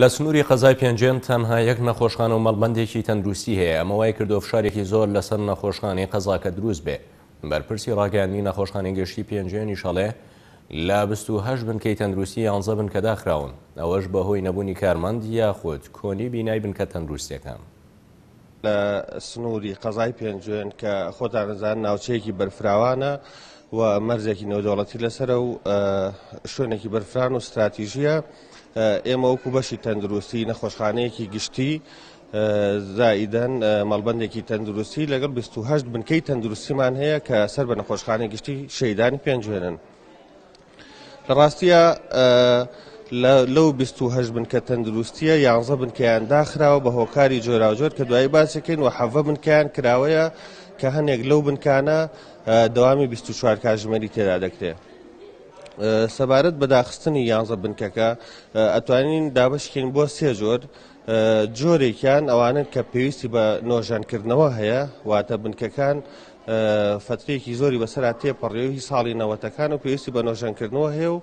لە سنووری قەزای پێنجوێن تەنها یەک نەخۆشخانە و مەڵبەندێکی تەندروستی هەیە، ئەمە وای کردووە فشارێکی زۆر لەسەر نەخۆشخانەی قەزاکە دروست بێ. بەرپرسی ڕاگەیاندنی نەخۆشخانەی گشتی پێنجوێنیش ئەڵێ، لە بیست و هەشت بنکەی تەندروستی یانزە بنکە داخراون، ئەوەش بەهۆی نەبوونی کارمەند یاخود کۆنی بینای بنکە تەندروستییەکان. لە سنووری قەزای پێنجوێن کە خۆتان دەزانن ناوچەیەکی بەرفراوانە و مەرزێکی نێودەوڵەتی لەسرە و شوێنێکی بەرفران و استراتیژیە ئێمە وەکو بەشی تەندروستی نەخۆشخانەیەکی گشتی زائیدەن مەڵبندێکی تەندروستی لەگەڵ 28 بنکەی تەندروستیمان هەیە کە سەر بە نەخۆشخانەی گشتی شەیدانی پێنجوێنن لە ڕاستیا لەو بیست و هەشت بنکە تەندروستییە یانزە بنکەیان داخراوە بە هۆکاری جۆراوجۆر کە دوایی باسەکەین و حەڤە بنکەیان کراوەیە کە هەندێک لەو بنکانە دەوامی 24 کاژمەری تێدا دەکرێت. سەبارەت بە داخستنی یانزە بنکەکە ئەتوانین دابشکین بۆ سێ جۆر جۆرێکیان ئەوانن کە پێویستی بە نۆژەنکردنەوە هەیە واتە بنکەکان فتقیەکی زۆری بەسەرا تێپەڕیەوە هی ساڵی نەوەتەکان و پێویستی بە نۆژەنکردنەوە هەیە و